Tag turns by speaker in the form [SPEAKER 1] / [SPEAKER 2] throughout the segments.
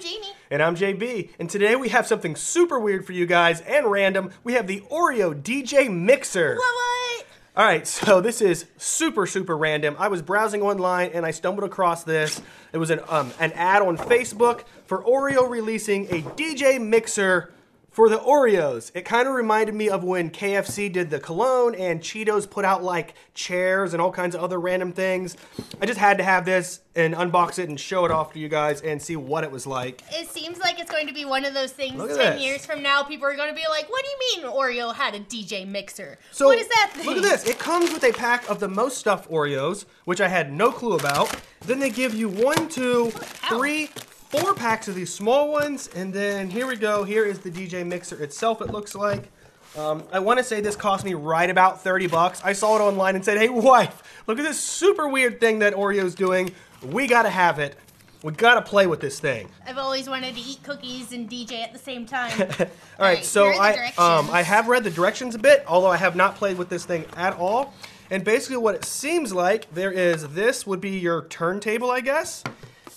[SPEAKER 1] I'm Jaymie.
[SPEAKER 2] And I'm JB. And today we have something super weird for you guys and random. We have the Oreo DJ Mixer.
[SPEAKER 1] What? What?
[SPEAKER 2] All right, so this is super, super random. I was browsing online and I stumbled across this. It was an, um, an ad on Facebook for Oreo releasing a DJ mixer for the Oreos. It kind of reminded me of when KFC did the cologne and Cheetos put out like chairs and all kinds of other random things. I just had to have this and unbox it and show it off to you guys and see what it was like.
[SPEAKER 1] It seems like it's going to be one of those things. Ten
[SPEAKER 2] this.
[SPEAKER 1] years from now, people are going to be like, "What do you mean Oreo had a DJ mixer?
[SPEAKER 2] So
[SPEAKER 1] what is that thing?"
[SPEAKER 2] Look at this. It comes with a pack of the most stuffed Oreos, which I had no clue about. Then they give you one, two, three, four packs of these small ones, and then here we go. Here is the DJ mixer itself. It looks like. Um, I want to say this cost me right about 30 bucks. I saw it online and said, "Hey, wife, look at this super weird thing that Oreo's doing. We gotta have it. We gotta play with this thing."
[SPEAKER 1] I've always wanted to eat cookies and DJ at the same time.
[SPEAKER 2] All right, so
[SPEAKER 1] here are the
[SPEAKER 2] I um. I have read the directions a bit, although I have not played with this thing at all. And basically, what it seems like there is this would be your turntable, I guess,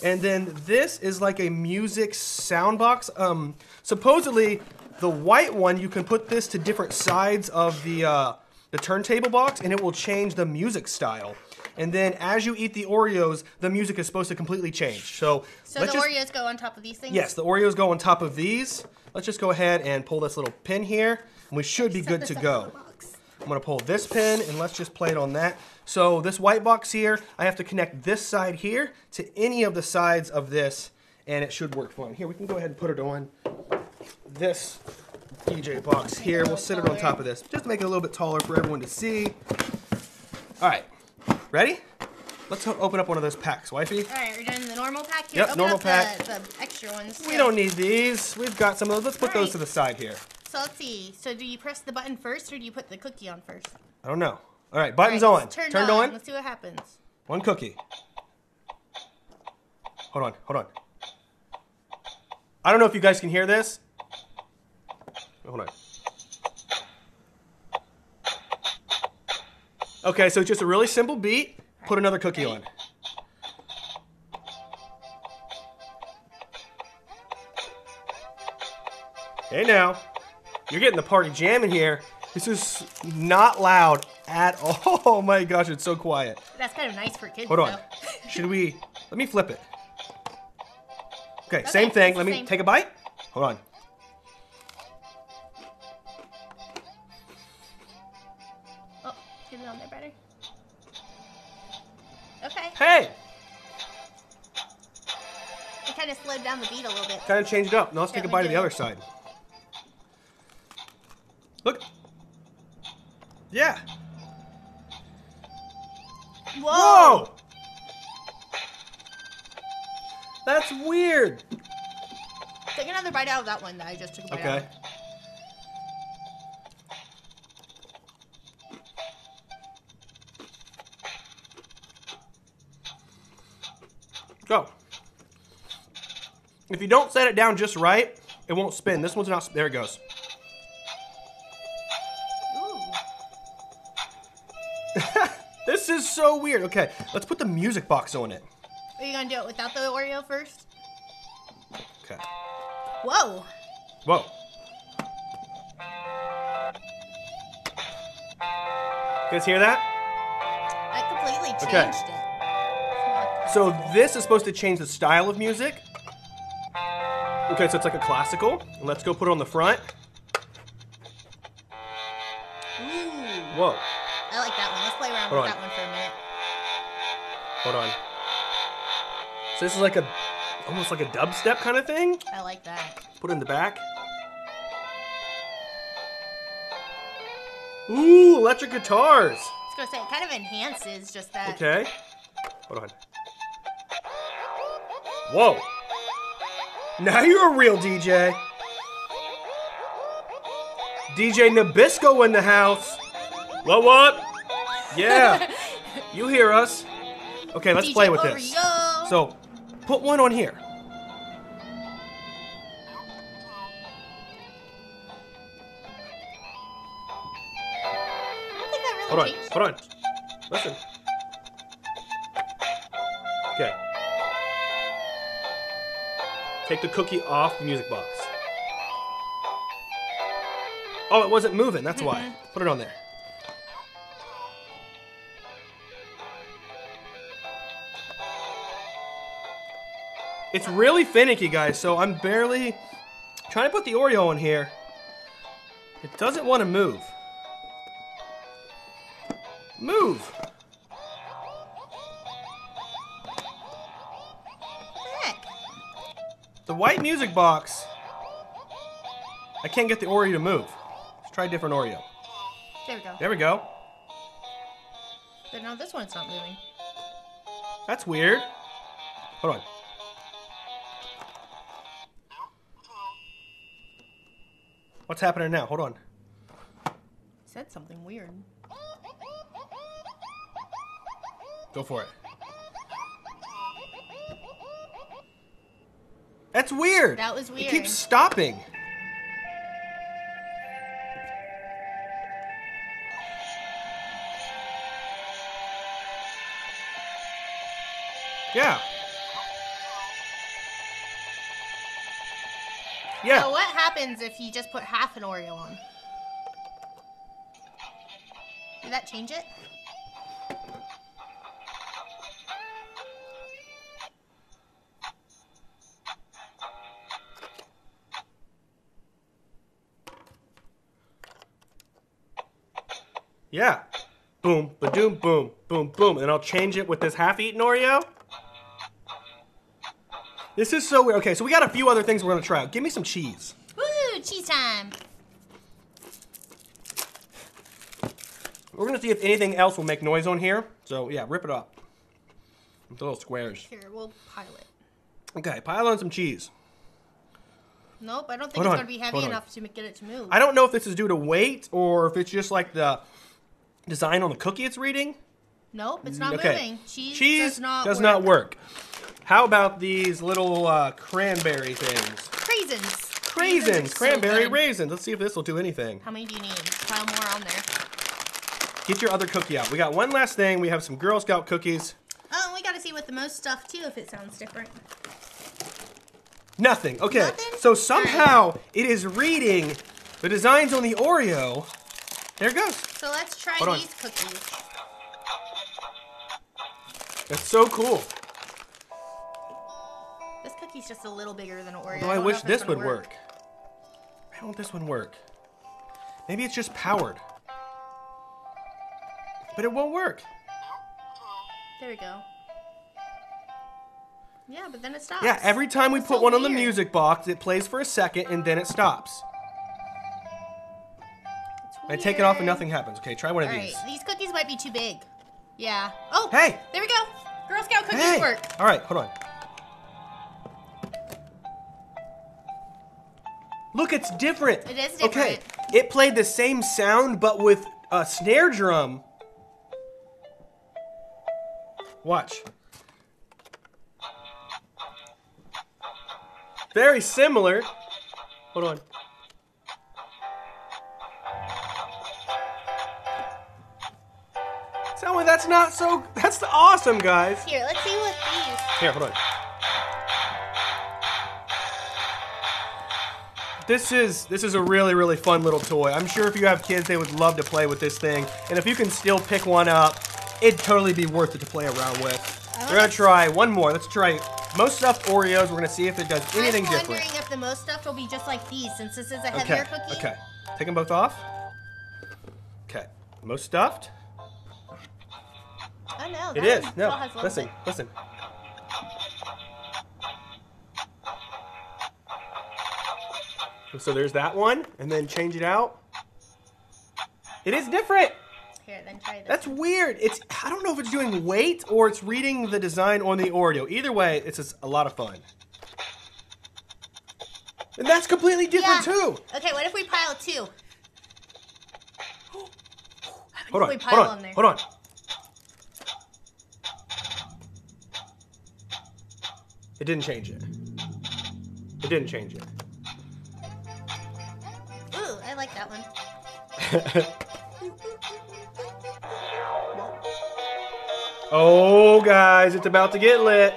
[SPEAKER 2] and then this is like a music sound box. Um, supposedly, the white one you can put this to different sides of the uh, the turntable box, and it will change the music style. And then as you eat the Oreos, the music is supposed to completely change. So,
[SPEAKER 1] So
[SPEAKER 2] let's
[SPEAKER 1] the
[SPEAKER 2] just-
[SPEAKER 1] Oreos go on top of these things.
[SPEAKER 2] Yes, the Oreos go on top of these. Let's just go ahead and pull this little pin here, and we should be
[SPEAKER 1] Set
[SPEAKER 2] good to go.
[SPEAKER 1] In the box.
[SPEAKER 2] I'm gonna pull this pin, and let's just play it on that. So this white box here, I have to connect this side here to any of the sides of this, and it should work fine. Here, we can go ahead and put it on this DJ box here. We'll sit it on top of this, just to make it a little bit taller for everyone to see. All right, ready? Let's open up one of those packs, wifey.
[SPEAKER 1] All right, we're doing the normal pack here.
[SPEAKER 2] Yep,
[SPEAKER 1] Open
[SPEAKER 2] normal
[SPEAKER 1] up
[SPEAKER 2] pack.
[SPEAKER 1] The, the extra ones.
[SPEAKER 2] We don't need these. We've got some of those. Let's put those to the side here.
[SPEAKER 1] So let's see. So do you press the button first, or do you put the cookie on first?
[SPEAKER 2] I don't know. All right, buttons
[SPEAKER 1] All
[SPEAKER 2] on.
[SPEAKER 1] right, it's Turned,
[SPEAKER 2] Turned
[SPEAKER 1] on.
[SPEAKER 2] on.
[SPEAKER 1] Let's see what happens.
[SPEAKER 2] One cookie. Hold on, hold on. I don't know if you guys can hear this. Hold on. Okay, so it's just a really simple beat. Put another cookie on. Hey now, you're getting the party jamming here. This is not loud at all. Oh my gosh, it's so quiet.
[SPEAKER 1] That's kind of nice for kids.
[SPEAKER 2] Hold on. Should we? Let me flip it. Okay,
[SPEAKER 1] Okay,
[SPEAKER 2] same thing. Let me
[SPEAKER 1] same.
[SPEAKER 2] take a bite. Hold on.
[SPEAKER 1] oh, get it on there better. Okay.
[SPEAKER 2] Hey,
[SPEAKER 1] It kind of slowed down the beat a little bit.
[SPEAKER 2] kind of changed up. Now let's take a bite of the
[SPEAKER 1] it.
[SPEAKER 2] other side. Yeah.
[SPEAKER 1] Whoa!
[SPEAKER 2] Whoa. That's weird.
[SPEAKER 1] Take another bite out of that one that I just took a bite out.
[SPEAKER 2] Okay. Go. If you don't set it down just right, it won't spin. This one's not. There it goes. So weird. Okay, let's put the music box on it.
[SPEAKER 1] Are you gonna do it without the Oreo first?
[SPEAKER 2] Okay.
[SPEAKER 1] Whoa!
[SPEAKER 2] Whoa. You guys hear that?
[SPEAKER 1] I completely changed
[SPEAKER 2] Okay.
[SPEAKER 1] it.
[SPEAKER 2] So this is supposed to change the style of music. Okay, so it's like a classical. Let's go put it on the front.
[SPEAKER 1] Ooh.
[SPEAKER 2] Whoa.
[SPEAKER 1] I like that one. Let's play around
[SPEAKER 2] Hold
[SPEAKER 1] with
[SPEAKER 2] on.
[SPEAKER 1] that one for a minute.
[SPEAKER 2] Hold on. So this is like a almost like a dubstep kind of thing.
[SPEAKER 1] I like that.
[SPEAKER 2] Put it in the back. Ooh, electric guitars.
[SPEAKER 1] I was gonna say it kind of enhances just that.
[SPEAKER 2] Okay. Hold on. Whoa. Now you're a real DJ. DJ Nabisco in the house. What what? Yeah. you hear us. Okay, let's
[SPEAKER 1] DJ
[SPEAKER 2] play with this. So, put one on here.
[SPEAKER 1] I don't think that really
[SPEAKER 2] Hold on.
[SPEAKER 1] changed.
[SPEAKER 2] Hold on. Listen. Okay. Take the cookie off the music box. Oh, it wasn't moving. That's why. Mm-hmm. Put it on there. It's really finicky, guys, so I'm barely trying to put the Oreo in here. It doesn't want to move. Move!
[SPEAKER 1] Heck.
[SPEAKER 2] The white music box. I can't get the Oreo to move. Let's try a different Oreo.
[SPEAKER 1] There we go.
[SPEAKER 2] There we go.
[SPEAKER 1] But now this one's not moving.
[SPEAKER 2] That's weird. Hold on. What's happening now? Hold on.
[SPEAKER 1] said something weird.
[SPEAKER 2] Go for it. That's weird.
[SPEAKER 1] That was weird.
[SPEAKER 2] It keeps stopping. Yeah. Yeah.
[SPEAKER 1] So what happens if you just put half an Oreo on? Did that change it?
[SPEAKER 2] Yeah. Boom, ba-doom, boom, boom, boom. And I'll change it with this half-eaten Oreo. This is so weird. Okay, so we got a few other things we're gonna try out. Give me some cheese.
[SPEAKER 1] Woo! Cheese time!
[SPEAKER 2] We're gonna see if anything else will make noise on here. So yeah, rip it up. With the little squares.
[SPEAKER 1] Here, we'll pile it.
[SPEAKER 2] Okay, pile on some cheese.
[SPEAKER 1] Nope, I don't think
[SPEAKER 2] Hold
[SPEAKER 1] it's
[SPEAKER 2] on,
[SPEAKER 1] gonna be heavy
[SPEAKER 2] hold on.
[SPEAKER 1] enough to get it to move.
[SPEAKER 2] I don't know if this is due to weight or if it's just like the design on the cookie it's reading.
[SPEAKER 1] Nope, it's not
[SPEAKER 2] okay.
[SPEAKER 1] moving. Cheese, does not work.
[SPEAKER 2] work. How about these little uh, cranberry things?
[SPEAKER 1] Craisins.
[SPEAKER 2] Craisins,
[SPEAKER 1] are so
[SPEAKER 2] cranberry raisins. Let's see if this will do anything.
[SPEAKER 1] How many do you need? Pile more on there.
[SPEAKER 2] Get your other cookie out. We got one last thing. We have some Girl Scout cookies.
[SPEAKER 1] Oh, and we gotta see what the most stuff too if it sounds different.
[SPEAKER 2] Nothing. Okay.
[SPEAKER 1] Nothing?
[SPEAKER 2] So somehow it is reading the designs on the Oreo. There it goes.
[SPEAKER 1] So let's try
[SPEAKER 2] Hold on.
[SPEAKER 1] these cookies.
[SPEAKER 2] That's so cool.
[SPEAKER 1] This cookie's just a little bigger than an Oreo.
[SPEAKER 2] Although I
[SPEAKER 1] don't
[SPEAKER 2] wish this would work. Why won't this one work? Maybe it's just powered. But it won't work.
[SPEAKER 1] There we go. Yeah, but then it stops.
[SPEAKER 2] Yeah, every time we
[SPEAKER 1] That's
[SPEAKER 2] put
[SPEAKER 1] so
[SPEAKER 2] one on the music box, it plays for a second and then it stops.
[SPEAKER 1] It's
[SPEAKER 2] I take it off and nothing happens. Okay, try one of these.
[SPEAKER 1] these cookies might be too big. Yeah. Oh!
[SPEAKER 2] Hey!
[SPEAKER 1] There we go! Girl Scout cookies
[SPEAKER 2] Hey!
[SPEAKER 1] work!
[SPEAKER 2] All right, hold on. Look, it's different.
[SPEAKER 1] It is different.
[SPEAKER 2] Okay, it played the same sound but with a snare drum. Watch. Very similar. Hold on. Tell me that's not so. That's awesome, guys.
[SPEAKER 1] Here, let's see what these.
[SPEAKER 2] Here, hold on. This is this is a really really fun little toy. I'm sure if you have kids, they would love to play with this thing. And if you can still pick one up, it'd totally be worth it to play around with. We're gonna try one more. Let's try most stuffed Oreos. We're gonna see if it does anything different.
[SPEAKER 1] I'm wondering
[SPEAKER 2] different.
[SPEAKER 1] if the most stuff will be just like these, since this is a
[SPEAKER 2] Okay.
[SPEAKER 1] heavier cookie.
[SPEAKER 2] Okay. Take them both off. Okay. Most stuffed.
[SPEAKER 1] No,
[SPEAKER 2] It is. No.
[SPEAKER 1] still has a little
[SPEAKER 2] Listen.
[SPEAKER 1] bit.
[SPEAKER 2] Listen. So there's that one, and then change it out. It is different.
[SPEAKER 1] Here, then try this.
[SPEAKER 2] That's weird. It's I don't know if it's doing weight or it's reading the design on the Oreo. Either way, it's just a lot of fun. And that's completely different
[SPEAKER 1] Yeah.
[SPEAKER 2] too.
[SPEAKER 1] Okay, what if we pile two?
[SPEAKER 2] Hold on.
[SPEAKER 1] we pile
[SPEAKER 2] Hold on.
[SPEAKER 1] on there?
[SPEAKER 2] Hold on. It didn't change it. It didn't change it.
[SPEAKER 1] Ooh, I like that one.
[SPEAKER 2] oh, guys, it's about to get lit.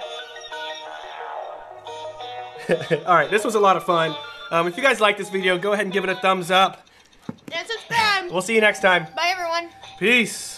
[SPEAKER 2] All right, this was a lot of fun. Um, if you guys like this video, go ahead and give it a thumbs up.
[SPEAKER 1] And subscribe.
[SPEAKER 2] We'll see you next time.
[SPEAKER 1] Bye, everyone.
[SPEAKER 2] Peace.